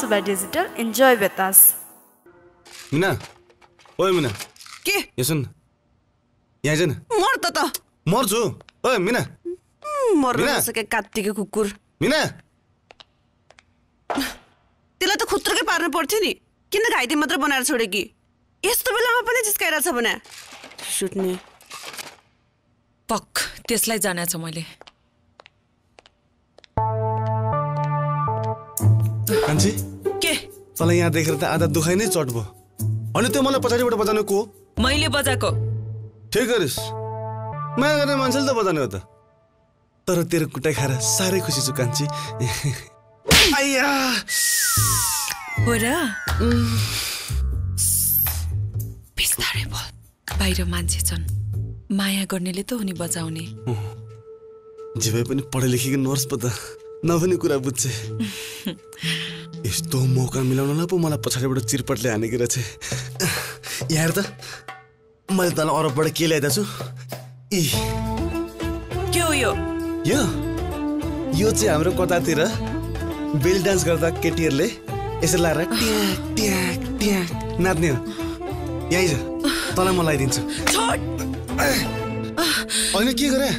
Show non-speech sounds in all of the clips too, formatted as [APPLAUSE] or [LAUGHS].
Suba digital enjoy with us Mina ओए मिना के यहाँ सुन यहाँ आइज न मर त त मर्छु ओए मिना मर्न मिना? नसके कात्तिके कुकुर मिना त्यसलाई त खुत्रुकै पार्नु पर्थ्यो नि किन घाइते मात्र बनाएर छोड्यो कि यस्तो बेलामा पनि जिस्काइरहेछ भने सुट्ने पक त्यसलाई जानेछ मैले कान्छी? के? तँलाई यहाँ देखेर त आधा दुखाइ नै चट भयो। अनि त्यो मलाई पछाडिबाट बजाउने को मैले बजाएको। ठिक गरिस्। माया गर्ने मान्छेले त बजाउने हो त। तर तेरो कुटाइ खाएर साह्रै खुसी छु कान्छी। आइया। हो र बिस्तारै बोल। बाहिर मान्छे छन्। माया गर्नेले त हो नि बजाउने जे भए पनि पढे लेखेको नर्स पो त। नभने कुरा बुझ्छे। यस्तो मौका मिलाउनलाई पो मलाई पछाडिबाट चिरपटले हानेको रहेछ। यहाँ त मैले तँलाई अरबबाट के ल्याइदिएको छु? इ। के हो यो? यो। यो चाहिँ हाम्रो कतातिर बेल डान्स गर्दा केटीहरूले यसरी लगाएर ट्याक ट्याक ट्याक नाच्ने हो। यहीँ छ तँलाई म लगाइदिन्छु। छोड! होइन के गरे?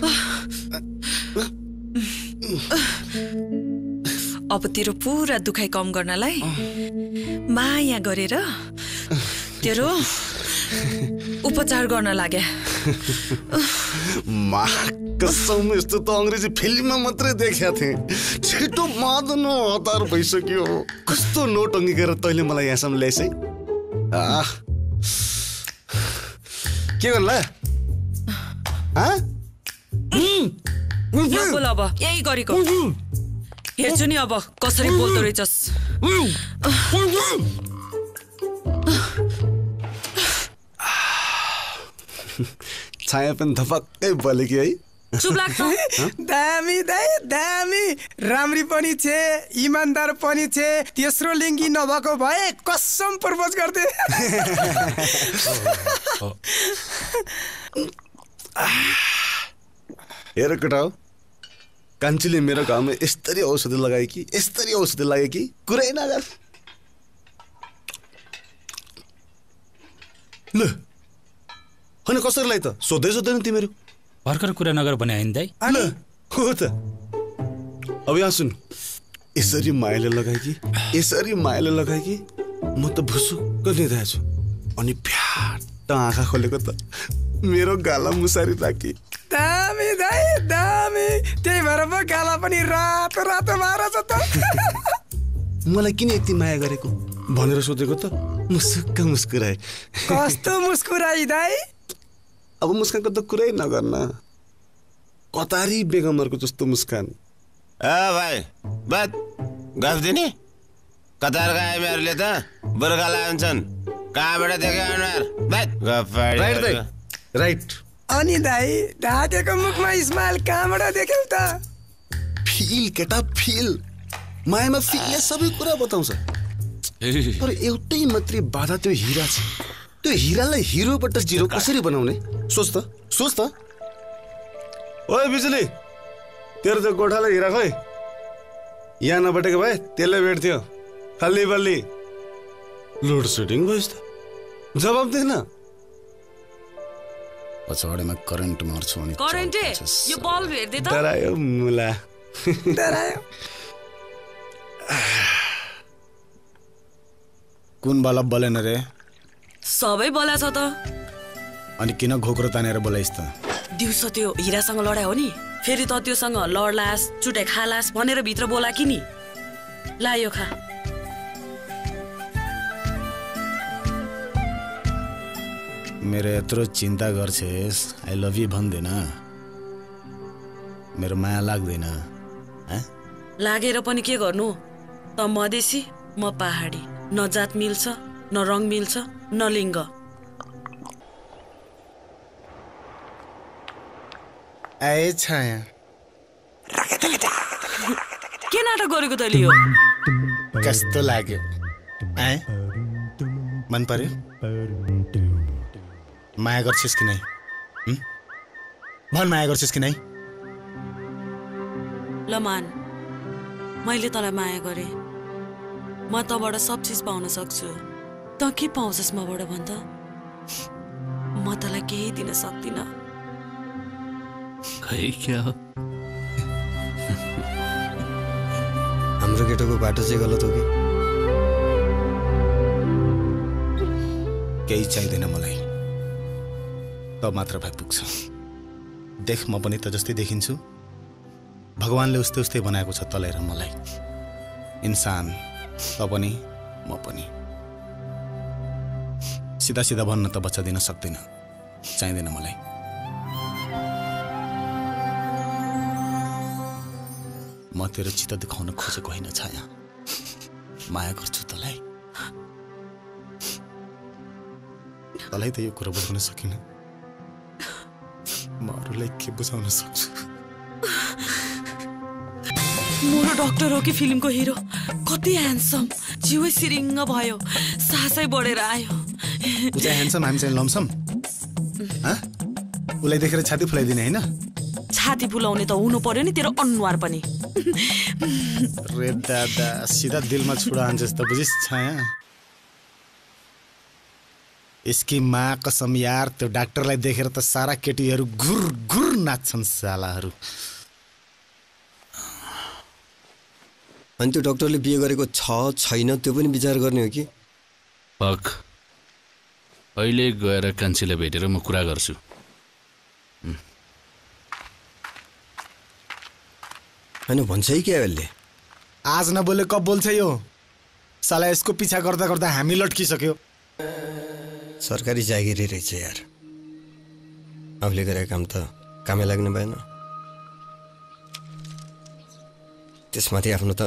अब तेरो पुरा दुखाइ कम गर्नलाई माया गरेर तेरो उपचार गर्न लाग्यो। [LAUGHS] मा कसम यस्तो त अङ्ग्रेजी फिल्ममा मात्रै देखेको थिएँ। छिटो मादन हतार भइसक्यो। कस्तो नोट अङ्गिकेर तैँले मलाई यहाँसम्म आह। के गर्ला? अब यही गरेको। हेर्छु नि अब कसरी बोल्दो रहेछस्। छाया पनि धपक्कै बलेकी है? [LAUGHS] दामी दाई दामी। राम्री पनि छे इमान्दार पनि छे। तेस्रो लिङ्गी नभएको भए कसम प्रपोज गर्थे। [LAUGHS] हेर केटा हो कान्छीले मेरो घाउमा यस्तरी औषधि लगायो कि यस्तरी औषधि लाग्यो कि? कुरै नगर ल। होइन कसरी लाई त? सोध्दै सोध्दैन तिमीहरू। भर्खर कुरा नगर भने होइन दाइ। हो त। अब यहाँ सुन। यसरी मायाले लगायो कि यसरी मायाले लगायो कि म त भुसुक्क लिइरहेको छु। अनि फ्याट आँखा खोलेको त मेरो गाला मुसारी राखी। भएर पो गाला पनि रातो रातो छ त। [LAUGHS] मलाई किन यति माया गरेको? भनेर सोधेको त। मुसुक्क मुस्कुराए। कस्तो मुस्कुराई दाई? अब मुस्कानको त कुरै नगर्न। कतारी बेगमरको जस्तो मुस्कान। ए भाइ बात। गफ दिने कतारका आइमाहरूले त बुर्खा लगाउँछन् कहाँबाट देख्यो अनुहार? बात। गफ राइट दाइ राइट अनि दाई ढाकेको मुखमा स्माइल कहाँबाट देख्यौ त? फिल केटा फिल। मायामा फिलले सबै कुरा बताउँछ। तर एउटै मात्रै बाधा त्यो हिरा छ। त्यो हिरालाई हिरोबाट जिरो कसरी बनाउने? सोच त सोच त। ओए बिजुली। तेरो त्यो गोठालाई हिरा खोइ। यहाँ नबटेको भए त्यसलाई भेट्थ्यो खाली बल्ली। लोड सेडिङ भइस् त। जवाब दिएन। पछाडिमा करेन्ट मार्छु अनि करेन्टे यो बल्ब हेर्दै त। डरायो मुला। डरायो। कुन बलब बलेन रे? सबै बोला छ त। अनि किन घोक्रो तानेर बोलाइस् त? दिउँसो त्यो हिरासँग लडाइ हो नि। फेरि त त्योसँग लड्लास चुटे खालास भनेर भित्र बोला कि नि। ला यो खा। मेरो यत्रो चिन्ता गर्छेस्। आई लभ यु भन्दैन। मेरो माया लाग्दैन। हँ? लागेर पनि के गर्नु? त मधेसी म पहाडी। न जात मिल्छ न रङ मिल्छ न लिङ्ग। आए छाया। के नाटक गरेको तैँले यो? कस्तो लाग्यो? आए? मन पर्यो? माया गर्छस् कि नै? हुँ? भन माया गर्छस् कि नै? ल मान मैले तँलाई माया गरेँ। म तँबाट सब चिज पाउन सक्छु। तँ के पाउँछस् मबाट भन् त म तँलाई केही दिन सक्दिनँ। खै क्या? हो हाम्रो केटोको बाटो चाहिँ गलत हो कि? केही चाहिँदैन मलाई। त मात्र भए पुग्छ। देख म पनि त जस्तै देखिन्छु। भगवान्ले उस्तै उस्तै बनाएको छ तलाई र मलाई। इन्सान त पनि म पनि। सिधा सिधा भन्न त बच्चा दिन सक्दिनँ। चाहिँदैन मलाई। म तेरो चित्त दुखाउन खोजेको होइन छाया। माया गर्छु तँलाई। तँलाई त यो कुरा बुझाउन सकिनँ। म अरूलाई के बुझाउन सक्छु? [LAUGHS] मोरो डक्टर हो कि फिल्मको हिरो? कति ह्यान्डसम जिउै सिरिङ्ग भयो। सासै बढेर आयो। ऊ चाहिँ ह्यान्डसम हामी चाहिँ लमसम हँ? उसलाई देखेर छाती फुलाइदिने होइन? छाती फुलाउने त हुनु पर्यो नि तेरो अनुहार पनि। रे दादा सिधा दिलमा छुडा हान्छस् त बुझिस् छाया। यसकी माँ कसम यार त्यो डाक्टरलाई देखेर त सारा केटीहरू घुर घुर नाच्छन् सालाहरू। अनि त्यो डक्टरले बिहे गरेको छ छैन त्यो पनि विचार गर्ने हो कि? पक अहिले गएर कान्छीलाई भेटेर म कुरा गर्छु। होइन भन्छ है क्या यसले? आज नबोले कब बोल्छ यो। साला यसको पिछा गर्दा गर्दा हामी लट्किसक्यो। सरकारी जागिरी रहेछ यार। आफूले गरेको काम त कामै लाग्ने भएन। त्यसमाथि आफ्नो त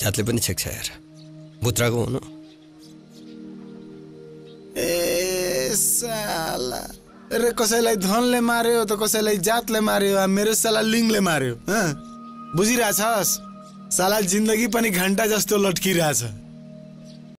जातले पनि छेक्छ यार। बुत्राको हुनु। ए साला। अरे कसैलाई धनले मार्यो त कसैलाई जातले मार्यो मेरो साला लिङले मार्यो? बुझिरहेछस्? साला जिन्दगी पनि घन्टा जस्तो लट्किरहेछ।